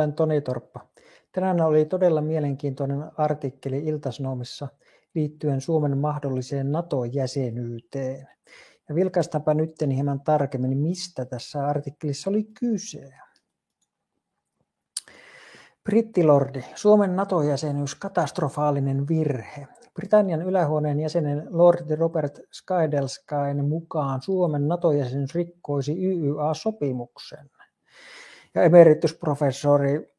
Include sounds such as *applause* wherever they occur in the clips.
olen Toni Torppa. Tänään oli todella mielenkiintoinen artikkeli Iltasnomissa liittyen Suomen mahdolliseen NATO-jäsenyyteen. Ja vilkaistaanpa nyt hieman tarkemmin, mistä tässä artikkelissa oli kyse. Brittilordi, Suomen NATO-jäsenyys katastrofaalinen virhe. Britannian ylähuoneen jäsenen Lord Robert Skydelskain mukaan Suomen NATO-jäsenyys rikkoisi YYA-sopimuksen. Ja emeritusprofessori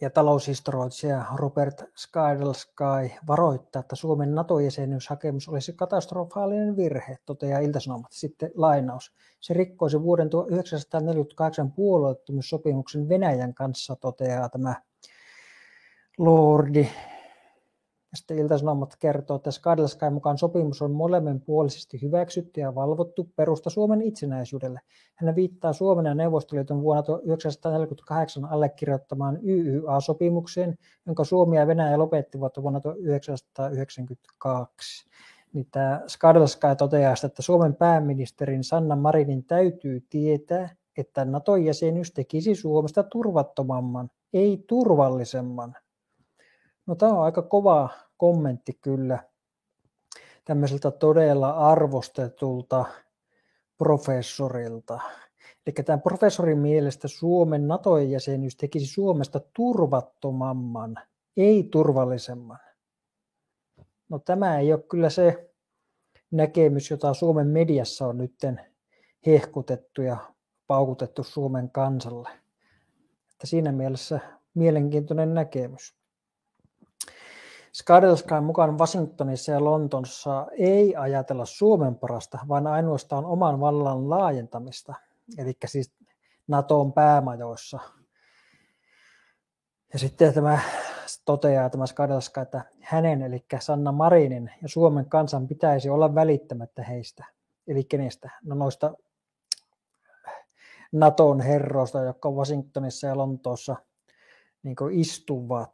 ja taloushistorioitsija Robert Skydelsky varoittaa, että Suomen NATO-jäsenyyshakemus olisi katastrofaalinen virhe, toteaa Iltasanomat. Sitten lainaus. Se rikkoisi vuoden 1948 puolueettomuussopimuksen Venäjän kanssa, toteaa tämä Lordi sitten Ilta-Sanomat kertoo, että Skadelskai mukaan sopimus on molemminpuolisesti hyväksytty ja valvottu perusta Suomen itsenäisyydelle. Hän viittaa Suomen ja Neuvostoliiton vuonna 1948 allekirjoittamaan YYA-sopimukseen, jonka Suomi ja Venäjä lopettivat vuonna 1992. Niin tämä Skadelskai toteaa, että Suomen pääministerin Sanna Marinin täytyy tietää, että NATO-jäsenyys tekisi Suomesta turvattomamman, ei turvallisemman No tämä on aika kova kommentti kyllä tämmöiseltä todella arvostetulta professorilta. Eli tämän professorin mielestä Suomen NATO-jäsenyys tekisi Suomesta turvattomamman, ei turvallisemman. No tämä ei ole kyllä se näkemys, jota Suomen mediassa on nyt hehkutettu ja paukutettu Suomen kansalle. Että siinä mielessä mielenkiintoinen näkemys. Skadelskan mukaan Washingtonissa ja Lontossa ei ajatella Suomen parasta, vaan ainoastaan oman vallan laajentamista, eli siis NATOn päämajoissa. Ja sitten tämä toteaa tämä Skadelska, että hänen, eli Sanna Marinin ja Suomen kansan pitäisi olla välittämättä heistä. Eli kenestä? No noista Naton herroista, jotka Washingtonissa ja Lontoossa niin istuvat.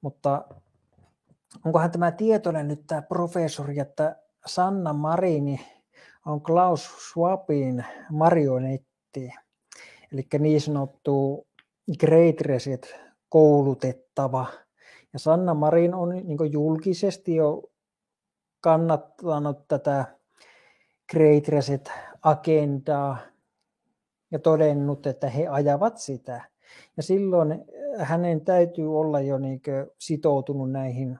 Mutta onkohan tämä tietoinen nyt tämä professori, että Sanna Marini on Klaus Schwabin marionetti, eli niin sanottu Great Reset koulutettava. Ja Sanna Marin on niin julkisesti jo kannattanut tätä Great Reset-agendaa ja todennut, että he ajavat sitä. Ja silloin hänen täytyy olla jo niin sitoutunut näihin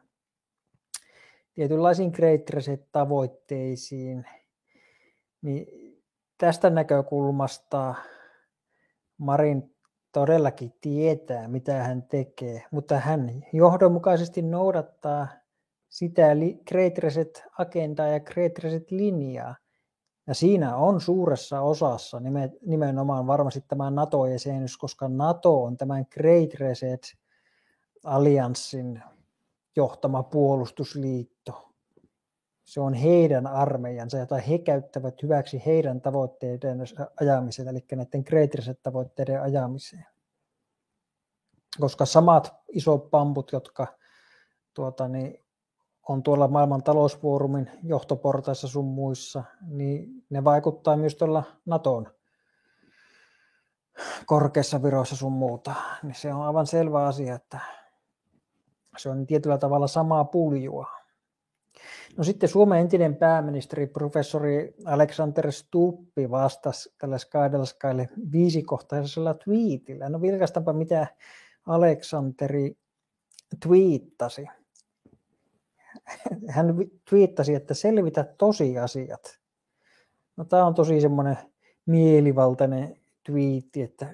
tietynlaisiin Great Reset-tavoitteisiin, niin tästä näkökulmasta Marin todellakin tietää, mitä hän tekee, mutta hän johdonmukaisesti noudattaa sitä Great Reset-agendaa ja Great Reset-linjaa. Ja siinä on suuressa osassa nimenomaan varmasti tämä NATO-jäsenyys, koska NATO on tämän Great Reset-allianssin johtama puolustusliitto. Se on heidän armeijansa, jota he käyttävät hyväksi heidän tavoitteiden ajamiseen, eli näiden Great tavoitteiden ajamiseen. Koska samat isot pamput, jotka tuota, niin, on tuolla maailman talousfoorumin johtoportaissa sun muissa, niin ne vaikuttaa myös tuolla Naton korkeassa viroissa sun muuta. Niin se on aivan selvä asia, että se on tietyllä tavalla samaa puljua. No sitten Suomen entinen pääministeri, professori Alexander Stuppi vastasi tälle Skydelskaille viisikohtaisella twiitillä. No vilkaistaanpa mitä Aleksanteri twiittasi. Hän twiittasi, että selvitä tosiasiat. No tämä on tosi semmoinen mielivaltainen twiitti, että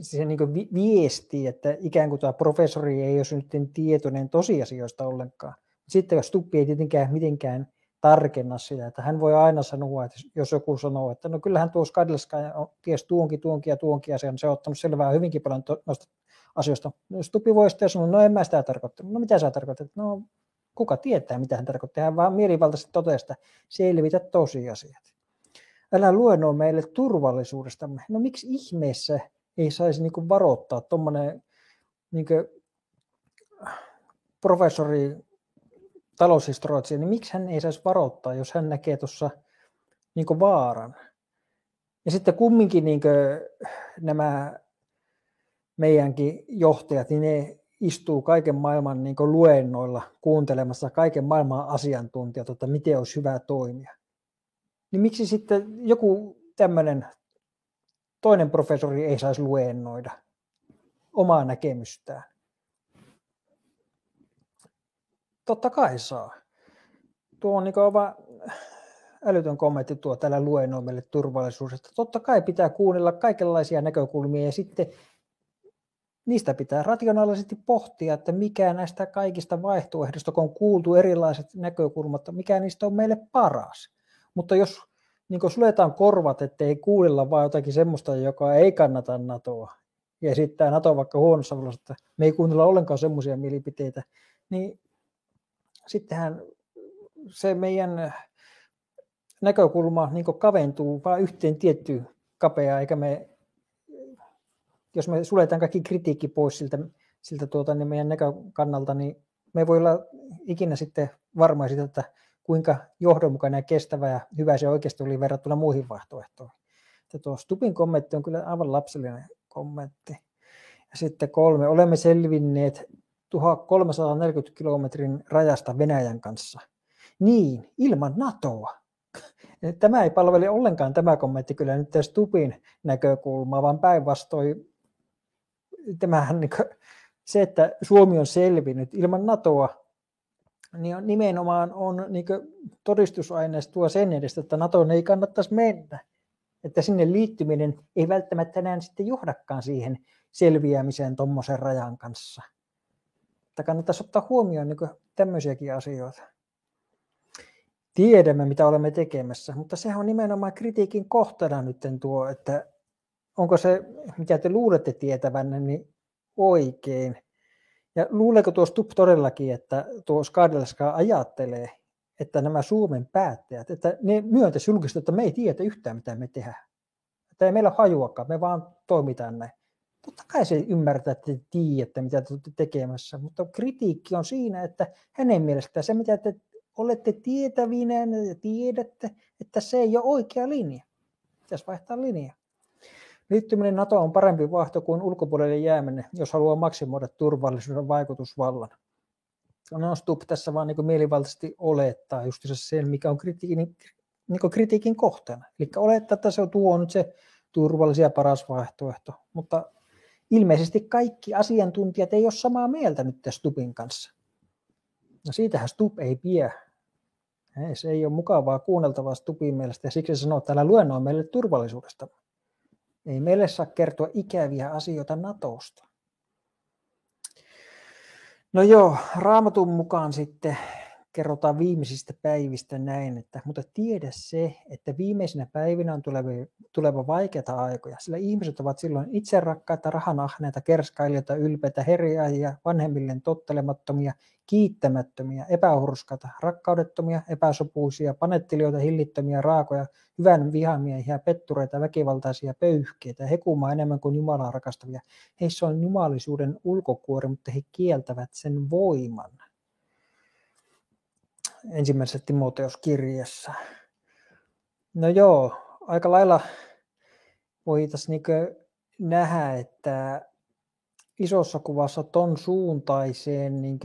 se niin viesti, että ikään kuin tämä professori ei olisi nyt tietoinen tosiasioista ollenkaan. Sitten Stuppi ei tietenkään mitenkään tarkenna sitä, että hän voi aina sanoa, että jos joku sanoo, että no kyllähän tuo Skadilska ties tuonkin, tuonkin ja tuonkin asian, se on ottanut selvää hyvinkin paljon noista asioista. No, Stuppi voi sitten sanoa, no en mä sitä tarkoittanut. No mitä sä tarkoitat? No kuka tietää, mitä hän tarkoittaa. Hän vaan mielivaltaisesti totesta, selvitä tosiasiat. Älä luennoi meille turvallisuudestamme. No miksi ihmeessä ei saisi niin kuin varoittaa tuommoinen niin professori taloushistorioitsija, niin miksi hän ei saisi varoittaa, jos hän näkee tuossa niin vaaran. Ja sitten kumminkin niin nämä meidänkin johtajat, niin ne istuu kaiken maailman niin luennoilla kuuntelemassa kaiken maailman asiantuntijat, että miten olisi hyvä toimia. Niin miksi sitten joku tämmöinen toinen professori ei saisi luennoida omaa näkemystään? Totta kai saa. Tuo on niin aivan älytön kommentti tuo täällä luennoi meille turvallisuudesta. Totta kai pitää kuunnella kaikenlaisia näkökulmia ja sitten niistä pitää rationaalisesti pohtia, että mikä näistä kaikista vaihtoehdoista, kun on kuultu erilaiset näkökulmat, mikä niistä on meille paras. Mutta jos niin suljetaan korvat, ettei kuunnella vaan jotakin semmoista, joka ei kannata NATOa, ja esittää NATO vaikka huonossa valossa, että me ei kuunnella ollenkaan semmoisia mielipiteitä, niin sittenhän se meidän näkökulma niin kaventuu vain yhteen tiettyyn kapeaan, eikä me, jos me suljetaan kaikki kritiikki pois siltä, siltä tuota, niin meidän näkökannalta, niin me ei voi olla ikinä sitten varma siitä, että kuinka johdonmukainen ja kestävä ja hyvä se oikeasti oli verrattuna muihin vaihtoehtoihin. Että tuo Stupin kommentti on kyllä aivan lapsellinen kommentti. Ja sitten kolme, olemme selvinneet 1340 kilometrin rajasta Venäjän kanssa. Niin, ilman NATOa. *laughs* Tämä ei palvele ollenkaan tämä kommentti kyllä nyt Stupin näkökulmaa, vaan päinvastoin tämähän niin se, että Suomi on selvinnyt ilman NATOa, niin nimenomaan on niin todistusaineistoa sen edestä, että NATOon ei kannattaisi mennä. Että sinne liittyminen ei välttämättä enää sitten johdakaan siihen selviämiseen tuommoisen rajan kanssa. Että kannattaisi ottaa huomioon niin tämmöisiäkin asioita tiedämme, mitä olemme tekemässä, mutta sehän on nimenomaan kritiikin kohtana nyt tuo, että onko se, mitä te luulette tietävänne, niin oikein. Ja luuleeko tuo Stup todellakin, että tuo Skadelska ajattelee, että nämä Suomen päättäjät, että ne myöntäisi julkisesti, että me ei tiedä yhtään, mitä me tehdään. Että ei meillä hajuakaan, me vaan toimitaan näin. Totta kai se ymmärtää, että te tiedätte, mitä te olette tekemässä, mutta kritiikki on siinä, että hänen mielestään se, mitä te olette tietävinä ja tiedätte, että se ei ole oikea linja. Pitäisi vaihtaa linja. Liittyminen NATO on parempi vaihto kuin ulkopuolelle jääminen, jos haluaa maksimoida turvallisuuden vaikutusvallan. No Stup tässä vaan niin mielivaltaisesti olettaa just sen, mikä on kritiikin, niin kritiikin kohteena. Eli olettaa, että se on tuo nyt se turvallisia paras vaihtoehto, mutta ilmeisesti kaikki asiantuntijat ei ole samaa mieltä nyt Stupin kanssa. No siitähän Stup ei pidä. Se ei ole mukavaa kuunneltavaa Stupin mielestä ja siksi se sanoo, että täällä luennoi meille turvallisuudesta. Ei meille saa kertoa ikäviä asioita Natosta. No joo, raamatun mukaan sitten kerrotaan viimeisistä päivistä näin, että mutta tiedä se, että viimeisinä päivinä on tuleva, tuleva vaikeita aikoja, sillä ihmiset ovat silloin itse rakkaita, rahanahneita, kerskailijoita, ylpeitä, herjaajia, vanhemmilleen tottelemattomia, kiittämättömiä, epähurskata, rakkaudettomia, epäsopuisia, panettilijoita, hillittömiä, raakoja, hyvän vihamiehiä, pettureita, väkivaltaisia, pöyhkeitä, hekumaa enemmän kuin Jumalaa rakastavia. Heissä on jumalisuuden ulkokuori, mutta he kieltävät sen voiman ensimmäisessä Timoteus-kirjassa. No joo, aika lailla voitaisiin niin nähdä, että isossa kuvassa ton suuntaiseen niin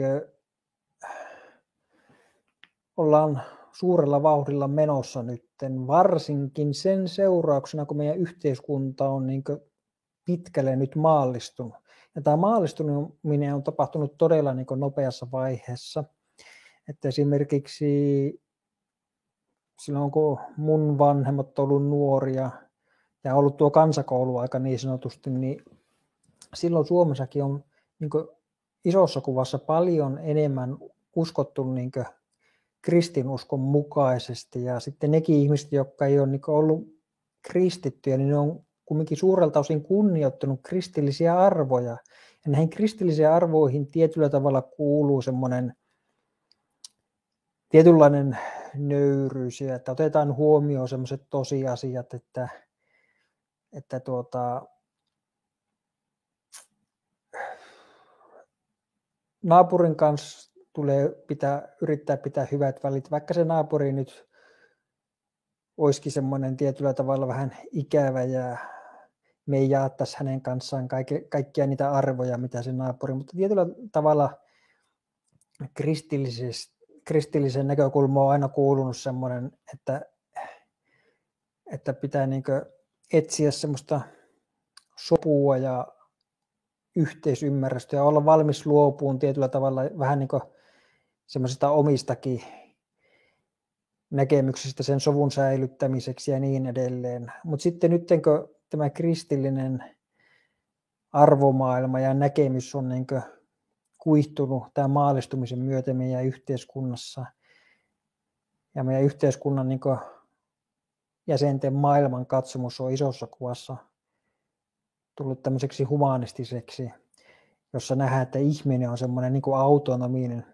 ollaan suurella vauhdilla menossa nyt, varsinkin sen seurauksena, kun meidän yhteiskunta on niin pitkälle nyt maallistunut. Ja tämä maallistuminen on tapahtunut todella niin nopeassa vaiheessa – että esimerkiksi silloin kun mun vanhemmat ollut nuoria ja ollut tuo kansakouluaika niin sanotusti, niin silloin Suomessakin on niin isossa kuvassa paljon enemmän uskottu niin kristinuskon mukaisesti ja sitten nekin ihmiset, jotka ei ole niin ollut kristittyjä, niin ne on kumminkin suurelta osin kunnioittanut kristillisiä arvoja. Ja näihin kristillisiin arvoihin tietyllä tavalla kuuluu semmoinen – tietynlainen nöyryys ja että otetaan huomioon sellaiset tosiasiat, että, että tuota, naapurin kanssa tulee pitää, yrittää pitää hyvät välit, vaikka se naapuri nyt olisikin semmoinen tietyllä tavalla vähän ikävä ja me ei jaattaisi hänen kanssaan kaikki, kaikkia niitä arvoja, mitä se naapuri, mutta tietyllä tavalla kristillisen näkökulma on aina kuulunut semmoinen, että, että pitää niin etsiä semmoista sopua ja yhteisymmärrystä ja olla valmis luopuun tietyllä tavalla vähän niin semmoisista omistakin näkemyksistä sen sovun säilyttämiseksi ja niin edelleen. Mutta sitten nyt tämä kristillinen arvomaailma ja näkemys on niin kuihtunut tämän maallistumisen myötä meidän yhteiskunnassa ja meidän yhteiskunnan niin jäsenten maailman katsomus on isossa kuvassa tullut tämmöiseksi humanistiseksi, jossa nähdään, että ihminen on semmoinen niin autonominen,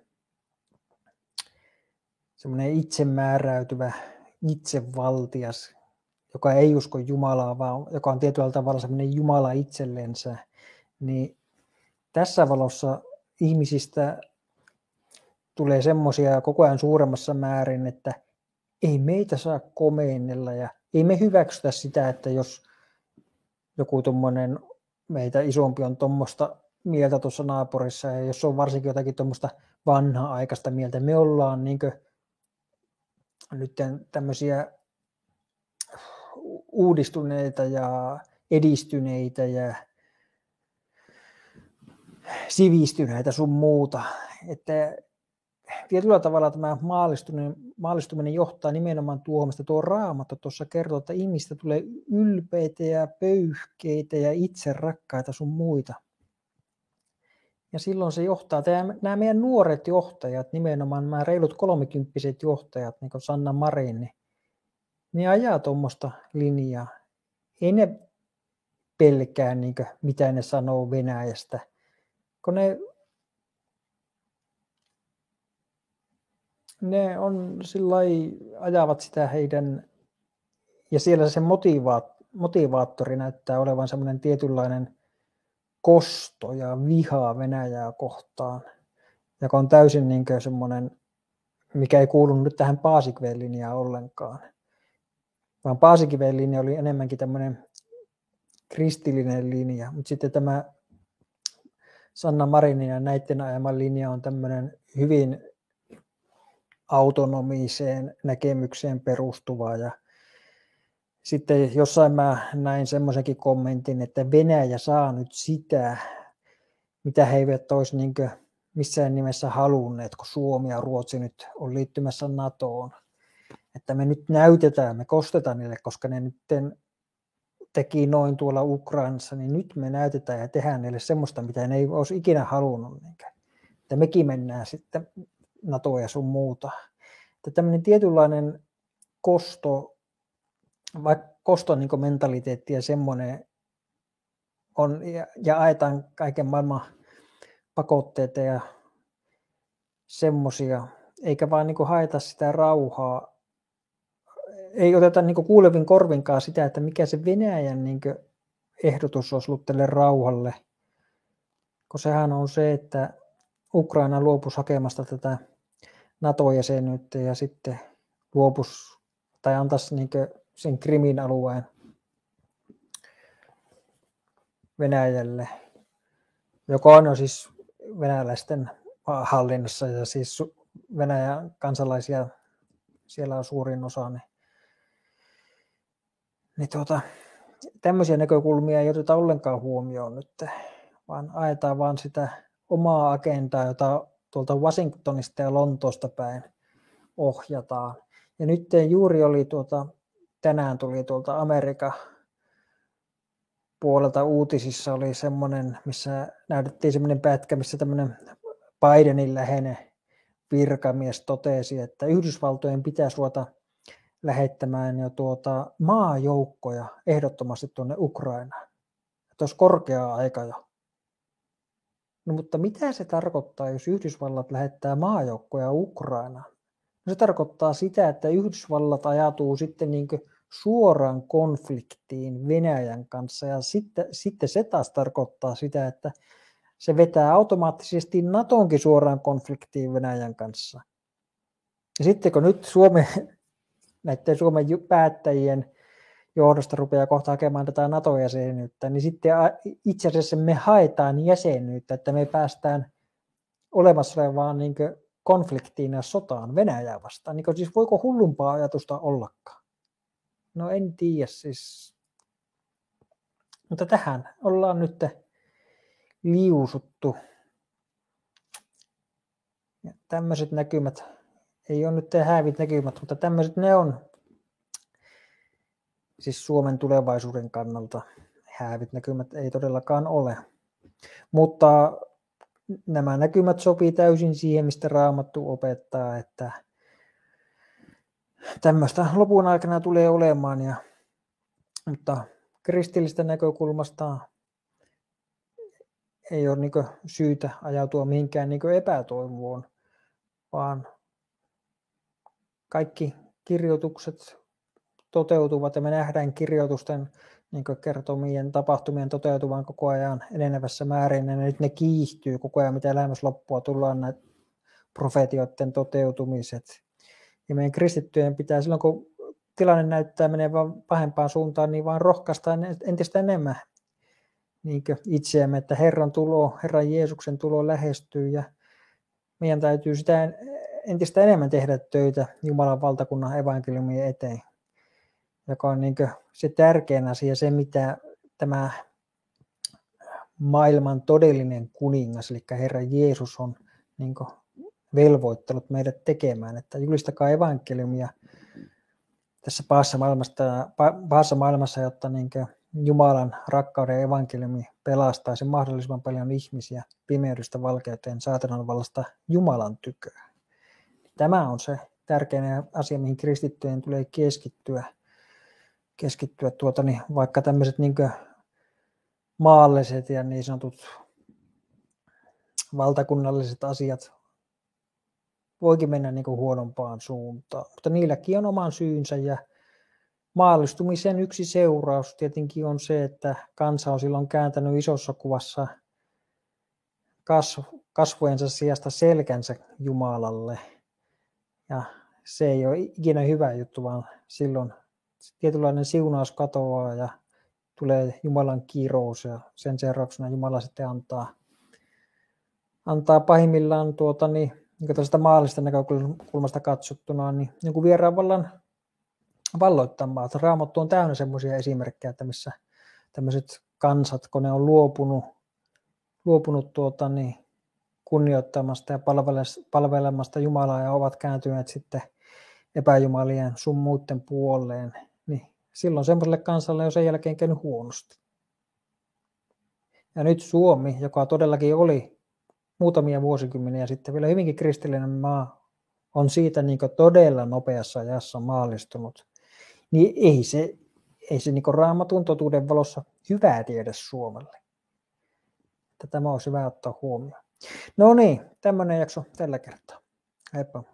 semmoinen itsemääräytyvä, itsevaltias, joka ei usko Jumalaa, vaan joka on tietyllä tavalla semmoinen Jumala itsellensä, niin tässä valossa ihmisistä tulee semmoisia koko ajan suuremmassa määrin, että ei meitä saa komeinnella ja ei me hyväksytä sitä, että jos joku tuommoinen meitä isompi on tuommoista mieltä tuossa naapurissa ja jos on varsinkin jotakin tuommoista vanha-aikaista mieltä, me ollaan niin nyt tämmöisiä uudistuneita ja edistyneitä ja sivistyneitä sun muuta. Että tietyllä tavalla tämä maallistuminen, maallistuminen johtaa nimenomaan tuohon, mistä tuo raamattu tuossa kertoo, että ihmistä tulee ylpeitä ja pöyhkeitä ja itse rakkaita sun muita. Ja silloin se johtaa, nämä meidän nuoret johtajat, nimenomaan nämä reilut kolmikymppiset johtajat, niin kuin Sanna Marin, niin ne ajaa tuommoista linjaa. Ei ne pelkää, niin kuin, mitä ne sanoo Venäjästä, kun ne ne on sillä ajavat sitä heidän, ja siellä se motivaat, motivaattori näyttää olevan semmoinen tietynlainen kosto ja vihaa Venäjää kohtaan, joka on täysin niin semmoinen, mikä ei kuulu nyt tähän Paasikveen linjaan ollenkaan. Vaan Paasikiveen linja oli enemmänkin tämmöinen kristillinen linja, mutta sitten tämä Sanna Marinin ja näiden ajama linja on tämmöinen hyvin autonomiseen näkemykseen perustuvaa. Ja sitten jossain mä näin semmoisenkin kommentin, että Venäjä saa nyt sitä, mitä he eivät olisi niin missään nimessä halunneet, kun Suomi ja Ruotsi nyt on liittymässä NATOon. Että me nyt näytetään, me kostetaan niille, koska ne nyt teki noin tuolla Ukrainassa, niin nyt me näytetään ja tehdään niille semmoista, mitä ne ei olisi ikinä halunnut. Että mekin mennään sitten NATO ja sun muuta. Että tämmöinen tietynlainen kosto, vaikka koston niin mentaliteetti ja semmoinen on, ja, ja aetaan kaiken maailman pakotteita ja semmoisia, eikä vaan niin haeta sitä rauhaa. Ei oteta niin kuulevin korvinkaan sitä, että mikä se Venäjän niin ehdotus olisi ollut tälle rauhalle, kun sehän on se, että Ukraina luopuisi hakemasta tätä NATO-jäsenyyttä ja sitten luopus tai antaisi niin sen Krimin alueen Venäjälle, joka on jo siis venäläisten hallinnassa ja siis Venäjän kansalaisia siellä on suurin osa, niin, niin tuota, tämmöisiä näkökulmia ei oteta ollenkaan huomioon nyt, vaan ajetaan vaan sitä omaa agendaa, jota tuolta Washingtonista ja Lontoosta päin ohjataan. Ja nyt juuri oli tuota, tänään tuli tuolta Amerikan puolelta uutisissa oli semmoinen, missä näytettiin semmoinen pätkä, missä tämmöinen Bidenin läheinen virkamies totesi, että Yhdysvaltojen pitäisi ruveta lähettämään jo tuota maajoukkoja ehdottomasti tuonne Ukrainaan. Että olisi korkea aika jo. No mutta mitä se tarkoittaa, jos Yhdysvallat lähettää maajoukkoja Ukrainaan? No se tarkoittaa sitä, että Yhdysvallat ajatuu sitten niin suoraan konfliktiin Venäjän kanssa ja sitten, sitten se taas tarkoittaa sitä, että se vetää automaattisesti Natonkin suoraan konfliktiin Venäjän kanssa. Ja sitten kun nyt Suomen, näiden Suomen päättäjien johdosta rupeaa kohta hakemaan tätä NATO-jäsenyyttä, niin sitten itse asiassa me haetaan jäsenyyttä, että me päästään olemassa olevaan niin konfliktiin ja sotaan Venäjää vastaan. Niin siis voiko hullumpaa ajatusta ollakaan? No en tiedä siis. Mutta tähän ollaan nyt liusuttu. Ja tämmöiset näkymät, ei ole nyt häävit näkymät, mutta tämmöiset ne on siis Suomen tulevaisuuden kannalta häävit näkymät ei todellakaan ole. Mutta nämä näkymät sopii täysin siihen, mistä Raamattu opettaa, että tämmöistä lopun aikana tulee olemaan. Ja, mutta kristillistä näkökulmasta ei ole niin syytä ajautua mihinkään niin epätoivoon, vaan kaikki kirjoitukset toteutuvat ja me nähdään kirjoitusten niin kertomien tapahtumien toteutuvan koko ajan enenevässä määrin ja nyt ne kiihtyy koko ajan, mitä lähemmäs loppua tullaan näitä profetioiden toteutumiset. Ja meidän kristittyjen pitää silloin, kun tilanne näyttää menevän pahempaan suuntaan, niin vaan rohkaista entistä enemmän niin itseämme, että Herran tulo, Herran Jeesuksen tulo lähestyy ja meidän täytyy sitä entistä enemmän tehdä töitä Jumalan valtakunnan evankeliumien eteen joka on niin se tärkein asia, se mitä tämä maailman todellinen kuningas, eli Herra Jeesus on niin velvoittanut meidät tekemään, että julistakaa evankeliumia tässä pahassa, maailmasta, pahassa maailmassa, jotta niin Jumalan rakkauden evankeliumi pelastaisi mahdollisimman paljon ihmisiä pimeydestä valkeuteen saatanan vallasta Jumalan tyköä. Tämä on se tärkein asia, mihin kristittyjen tulee keskittyä keskittyä tuota, niin vaikka tämmöiset niin maalliset ja niin sanotut valtakunnalliset asiat voikin mennä niin kuin huonompaan suuntaan, mutta niilläkin on oman syynsä ja maallistumisen yksi seuraus tietenkin on se, että kansa on silloin kääntänyt isossa kuvassa kasvojensa sijasta selkänsä Jumalalle. Ja se ei ole ikinä hyvä juttu, vaan silloin tietynlainen siunaus katoaa ja tulee Jumalan kirous ja sen seurauksena Jumala sitten antaa, antaa pahimmillaan tuota, niin, niin tästä maallista näkökulmasta katsottuna niin jonkun vieraan vallan valloittamaan. Raamattu on täynnä semmoisia esimerkkejä, että missä tämmöiset kansat, kun ne on luopunut, luopunut tuota, niin, kunnioittamasta ja palvelemasta Jumalaa ja ovat kääntyneet sitten epäjumalien sun muiden puoleen, niin silloin semmoiselle kansalle on sen jälkeen käynyt huonosti. Ja nyt Suomi, joka todellakin oli muutamia vuosikymmeniä sitten vielä hyvinkin kristillinen maa, on siitä niin todella nopeassa ajassa maallistunut, niin ei se, ei se niin raamatun totuuden valossa hyvää tiedä Suomelle. Että tämä olisi hyvä ottaa huomioon. No niin, tämmöinen jakso tällä kertaa. Heippa.